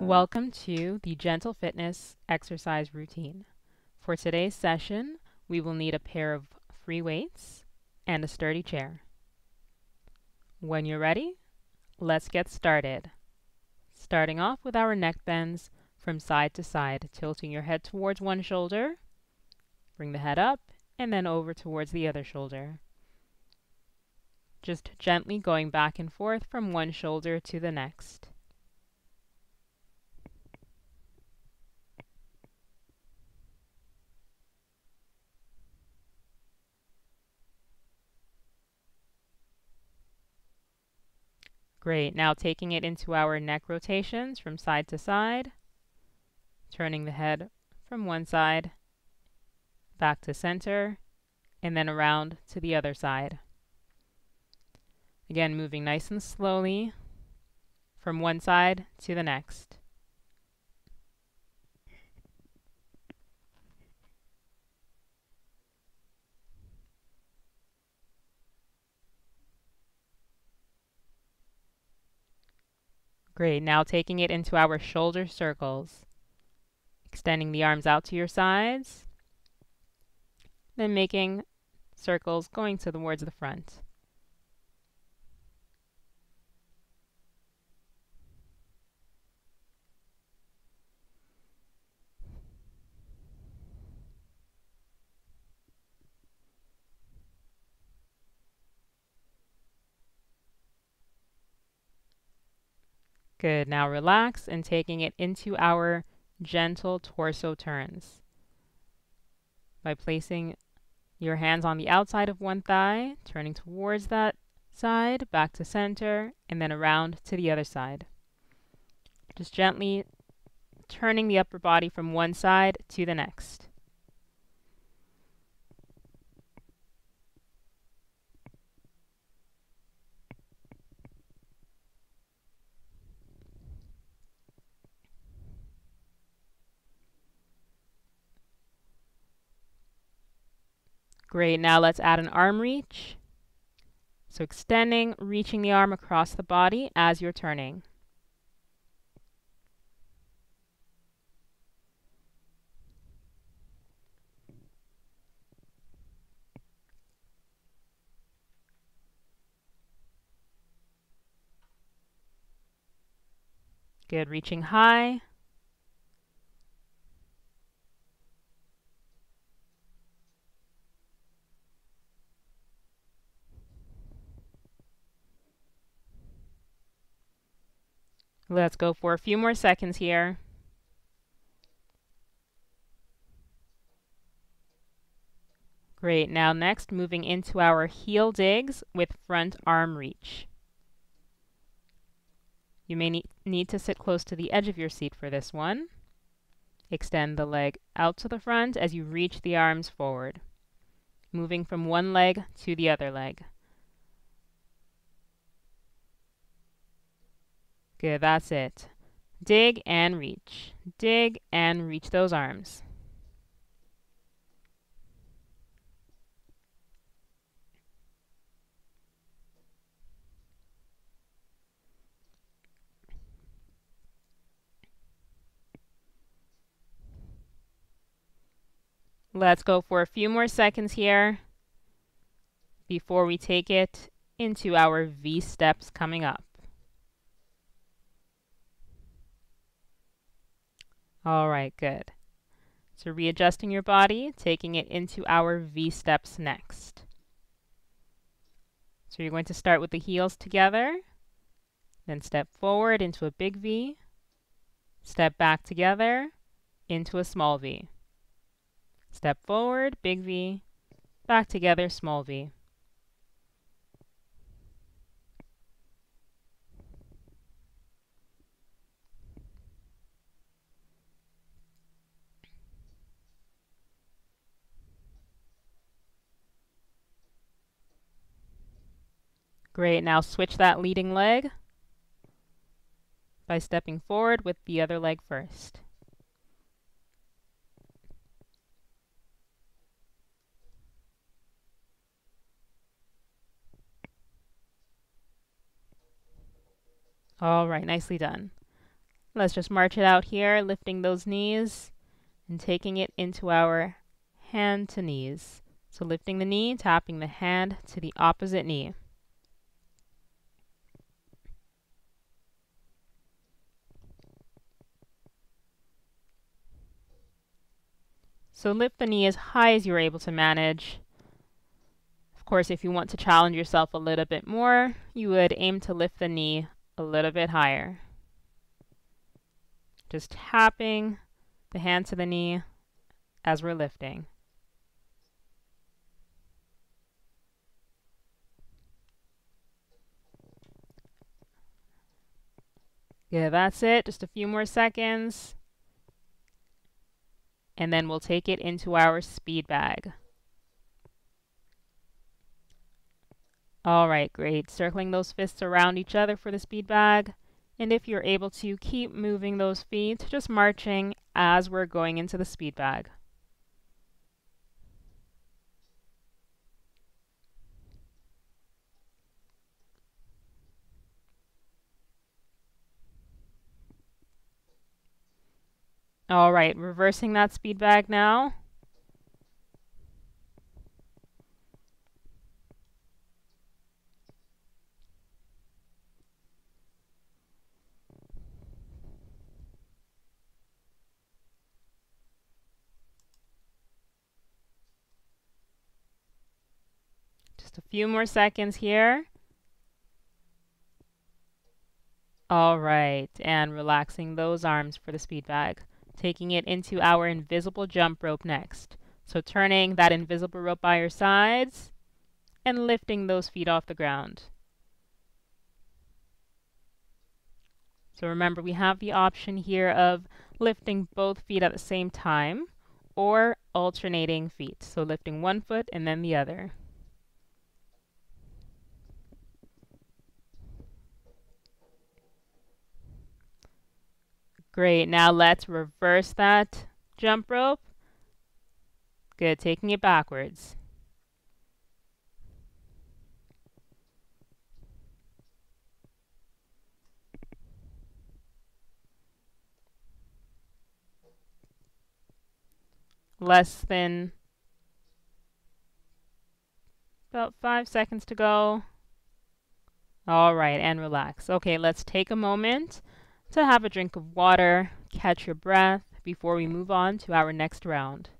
Welcome to the Gentle Fitness exercise routine. For today's session, we will need a pair of free weights and a sturdy chair. When you're ready, let's get started. Starting off with our neck bends from side to side, tilting your head towards one shoulder, bring the head up, and then over towards the other shoulder. Just gently going back and forth from one shoulder to the next. Great. Now taking it into our neck rotations from side to side, turning the head from one side back to center, and then around to the other side. Again, moving nice and slowly from one side to the next. Great. Now taking it into our shoulder circles. Extending the arms out to your sides. Then making circles going towards the front. Good. Now relax and taking it into our gentle torso turns. By placing your hands on the outside of one thigh, turning towards that side, back to center, and then around to the other side. Just gently turning the upper body from one side to the next. Great, now let's add an arm reach. So extending, reaching the arm across the body as you're turning. Good, reaching high. Let's go for a few more seconds here. Great. Now next, moving into our heel digs with front arm reach. You may need, to sit close to the edge of your seat for this one. Extend the leg out to the front as you reach the arms forward, moving from one leg to the other leg. Good, that's it. Dig and reach. Dig and reach those arms. Let's go for a few more seconds here before we take it into our V steps coming up. All right, good. So readjusting your body, taking it into our V steps next. So you're going to start with the heels together, then step forward into a big V, step back together into a small V. Step forward, big V, back together, small V. Great, now switch that leading leg by stepping forward with the other leg first. All right, nicely done. Let's just march it out here, lifting those knees and taking it into our hand to knees. So lifting the knee, tapping the hand to the opposite knee. So lift the knee as high as you're able to manage. Of course, if you want to challenge yourself a little bit more, you would aim to lift the knee a little bit higher. Just tapping the hand to the knee as we're lifting. Yeah, that's it. Just a few more seconds and then we'll take it into our speed bag. All right, great. Circling those fists around each other for the speed bag. And if you're able to keep moving those feet, just marching as we're going into the speed bag. All right, reversing that speed bag now. Just a few more seconds here. All right, and relaxing those arms for the speed bag taking it into our invisible jump rope next. So turning that invisible rope by your sides and lifting those feet off the ground. So remember, we have the option here of lifting both feet at the same time or alternating feet. So lifting one foot and then the other. Great. Now let's reverse that jump rope. Good. Taking it backwards. Less than about five seconds to go. All right, and relax. Okay, let's take a moment to have a drink of water, catch your breath before we move on to our next round.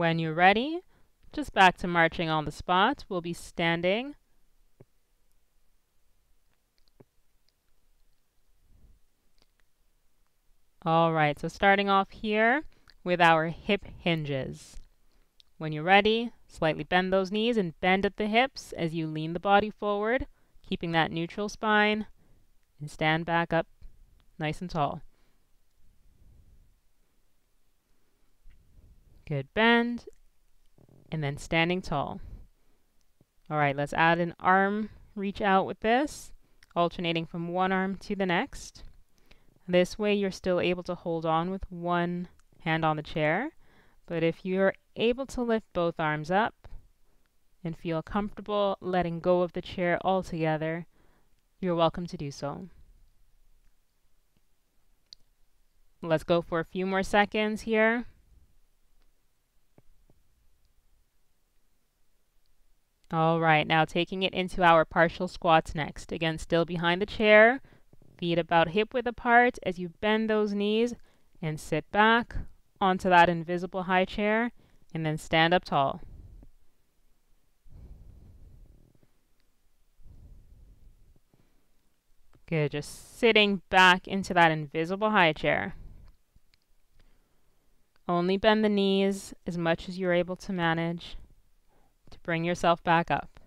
When you're ready, just back to marching on the spot, we'll be standing. All right, so starting off here with our hip hinges. When you're ready, slightly bend those knees and bend at the hips as you lean the body forward, keeping that neutral spine, and stand back up nice and tall. Good bend. And then standing tall. All right, let's add an arm reach out with this, alternating from one arm to the next. This way you're still able to hold on with one hand on the chair. But if you're able to lift both arms up and feel comfortable letting go of the chair altogether, you're welcome to do so. Let's go for a few more seconds here. All right, now taking it into our partial squats next. Again, still behind the chair, feet about hip width apart as you bend those knees and sit back onto that invisible high chair and then stand up tall. Good, just sitting back into that invisible high chair. Only bend the knees as much as you're able to manage to bring yourself back up.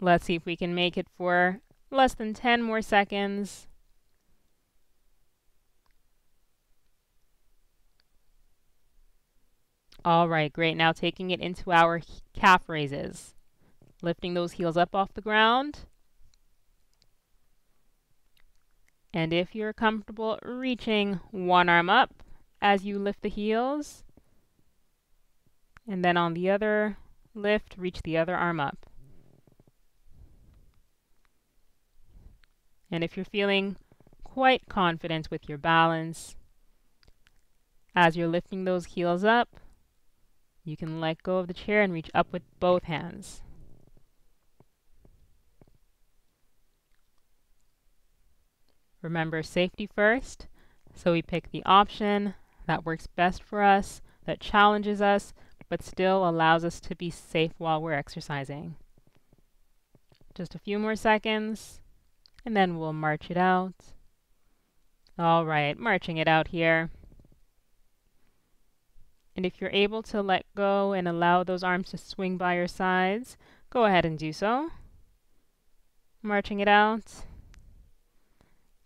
Let's see if we can make it for less than 10 more seconds. All right, great. Now taking it into our calf raises. Lifting those heels up off the ground. And if you're comfortable reaching one arm up as you lift the heels, and then on the other lift, reach the other arm up. And if you're feeling quite confident with your balance, as you're lifting those heels up, you can let go of the chair and reach up with both hands. Remember safety first, so we pick the option that works best for us, that challenges us, but still allows us to be safe while we're exercising. Just a few more seconds, and then we'll march it out. All right, marching it out here. And if you're able to let go and allow those arms to swing by your sides, go ahead and do so. Marching it out.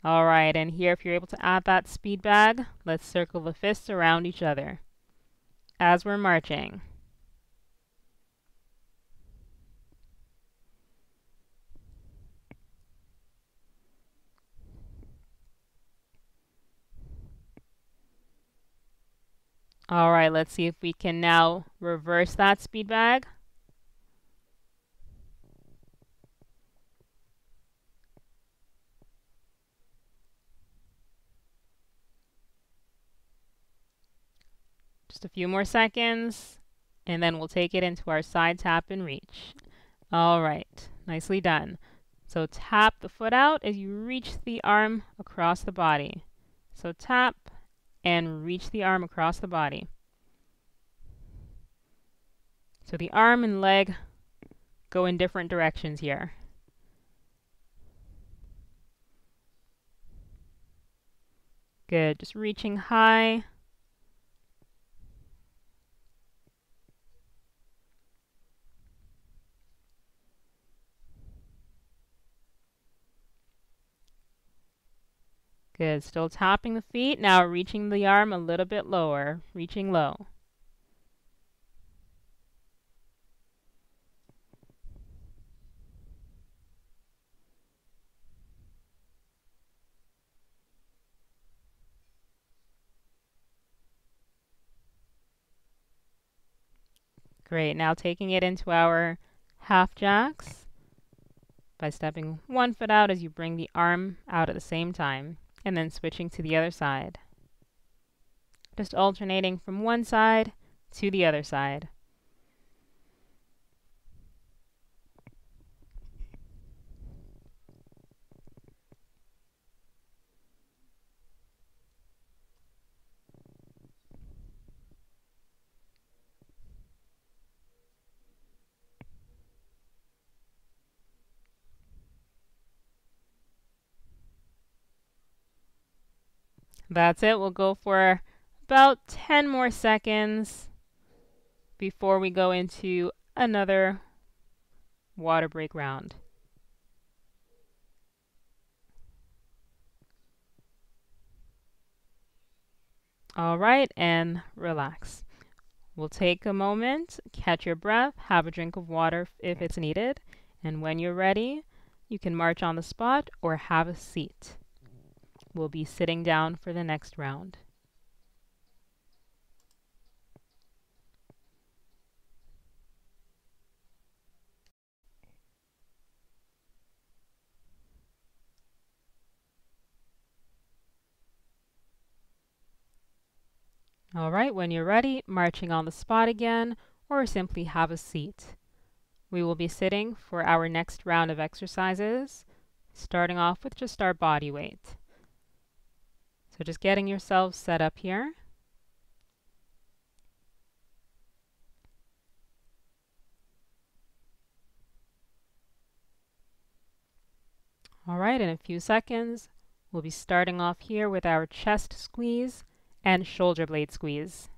All right, and here if you're able to add that speed bag, let's circle the fists around each other as we're marching. All right, let's see if we can now reverse that speed bag. A few more seconds, and then we'll take it into our side tap and reach. All right, nicely done. So tap the foot out as you reach the arm across the body. So tap, and reach the arm across the body. So the arm and leg go in different directions here. Good, just reaching high. Good. Still tapping the feet. Now reaching the arm a little bit lower. Reaching low. Great. Now taking it into our half jacks by stepping one foot out as you bring the arm out at the same time and then switching to the other side. Just alternating from one side to the other side. That's it. We'll go for about 10 more seconds before we go into another water break round. All right, and relax. We'll take a moment, catch your breath, have a drink of water if it's needed, and when you're ready, you can march on the spot or have a seat will be sitting down for the next round. All right, when you're ready, marching on the spot again, or simply have a seat. We will be sitting for our next round of exercises, starting off with just our body weight. So just getting yourself set up here. All right, in a few seconds, we'll be starting off here with our chest squeeze and shoulder blade squeeze.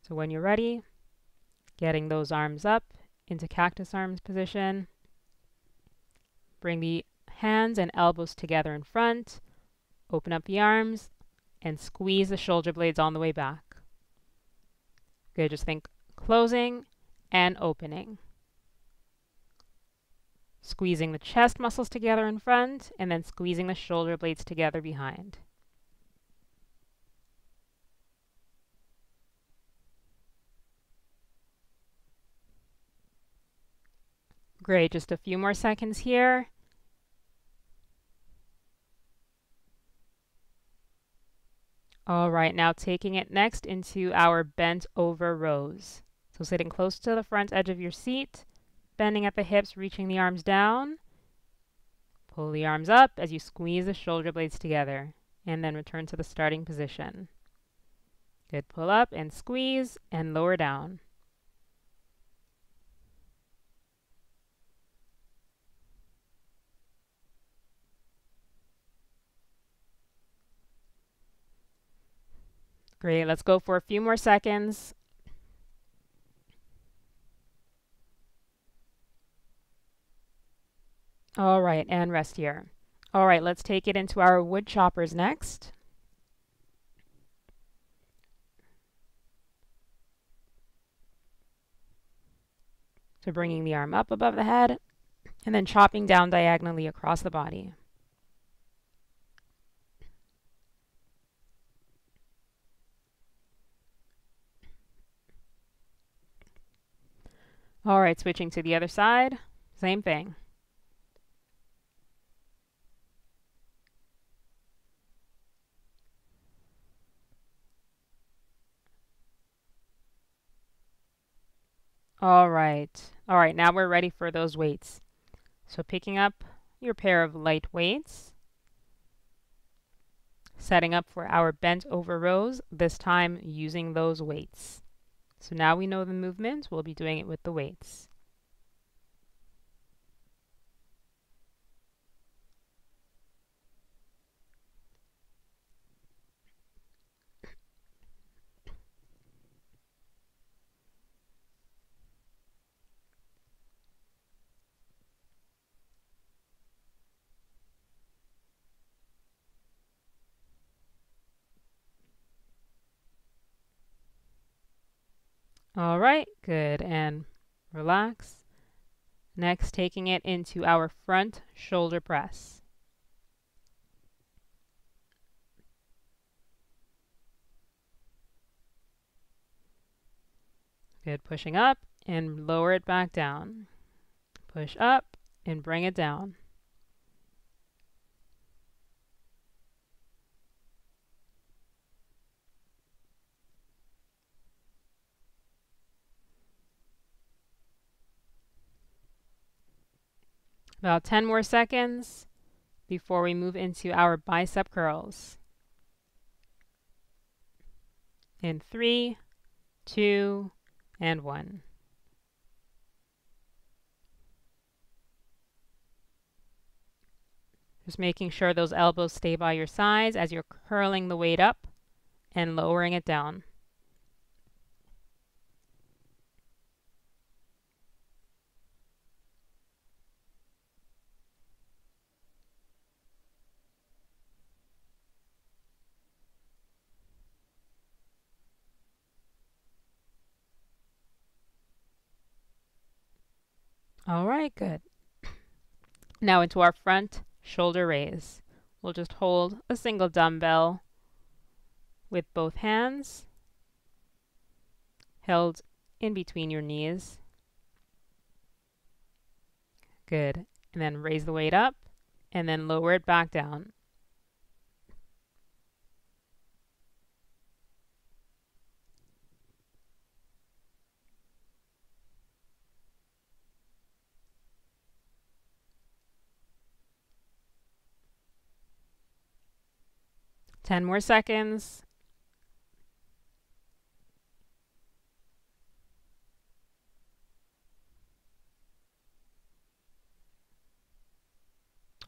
So when you're ready, getting those arms up into cactus arms position. Bring the hands and elbows together in front. Open up the arms and squeeze the shoulder blades on the way back. Good, just think closing and opening squeezing the chest muscles together in front, and then squeezing the shoulder blades together behind. Great, just a few more seconds here. All right, now taking it next into our bent over rows. So sitting close to the front edge of your seat, bending at the hips, reaching the arms down. Pull the arms up as you squeeze the shoulder blades together, and then return to the starting position. Good, pull up and squeeze, and lower down. Great, let's go for a few more seconds. All right, and rest here. All right, let's take it into our wood choppers next. So bringing the arm up above the head and then chopping down diagonally across the body. All right, switching to the other side, same thing. All right. All right, now we're ready for those weights. So picking up your pair of light weights, setting up for our bent over rows, this time using those weights. So now we know the movement, we'll be doing it with the weights. All right, good. And relax. Next, taking it into our front shoulder press. Good, pushing up and lower it back down. Push up and bring it down. About 10 more seconds before we move into our bicep curls. In three, two, and one. Just making sure those elbows stay by your sides as you're curling the weight up and lowering it down. All right, good. Now into our front shoulder raise. We'll just hold a single dumbbell with both hands held in between your knees. Good. And then raise the weight up and then lower it back down. 10 more seconds.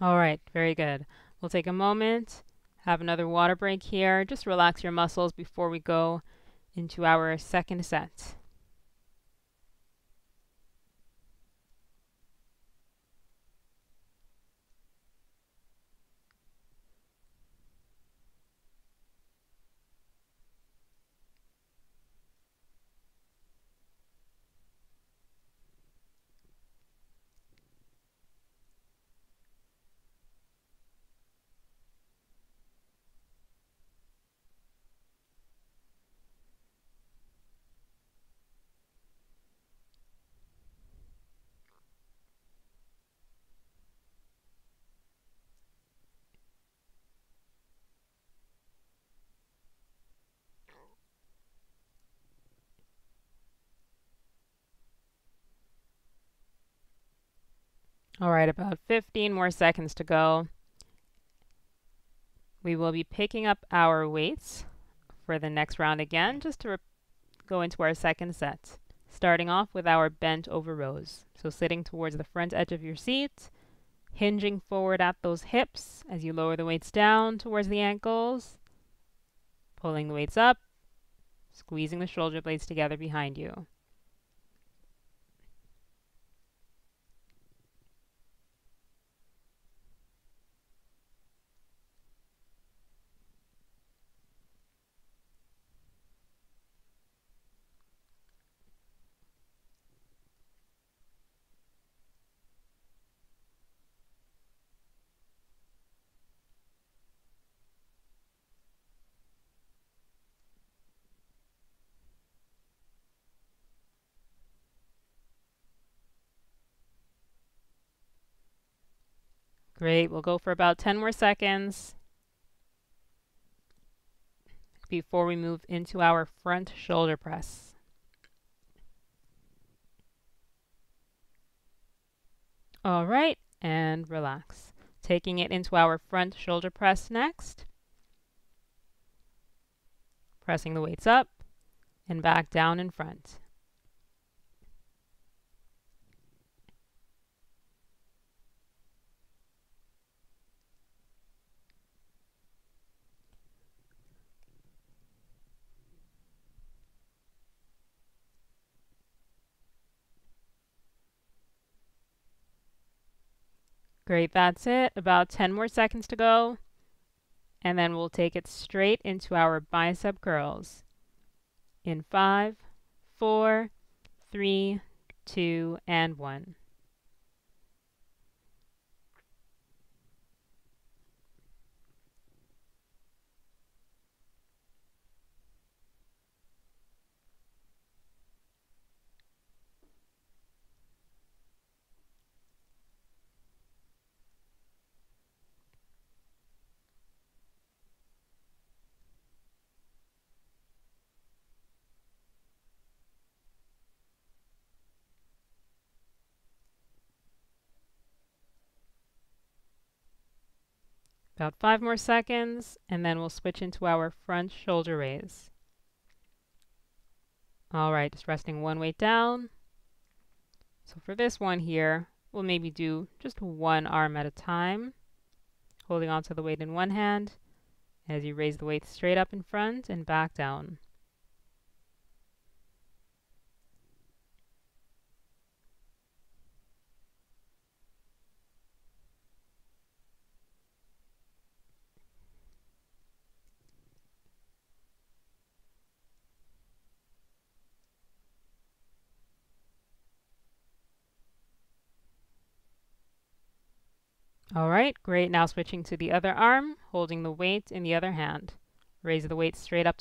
All right, very good. We'll take a moment, have another water break here. Just relax your muscles before we go into our second set. All right, about 15 more seconds to go. We will be picking up our weights for the next round again, just to go into our second set. Starting off with our bent over rows. So sitting towards the front edge of your seat, hinging forward at those hips as you lower the weights down towards the ankles, pulling the weights up, squeezing the shoulder blades together behind you. Great, we'll go for about 10 more seconds before we move into our front shoulder press. All right, and relax. Taking it into our front shoulder press next. Pressing the weights up and back down in front. Great, that's it. About 10 more seconds to go. And then we'll take it straight into our bicep curls. In five, four, three, two, and one. About five more seconds, and then we'll switch into our front shoulder raise. All right, just resting one weight down. So for this one here, we'll maybe do just one arm at a time, holding onto the weight in one hand as you raise the weight straight up in front and back down. All right, great. Now switching to the other arm, holding the weight in the other hand. Raise the weight straight up to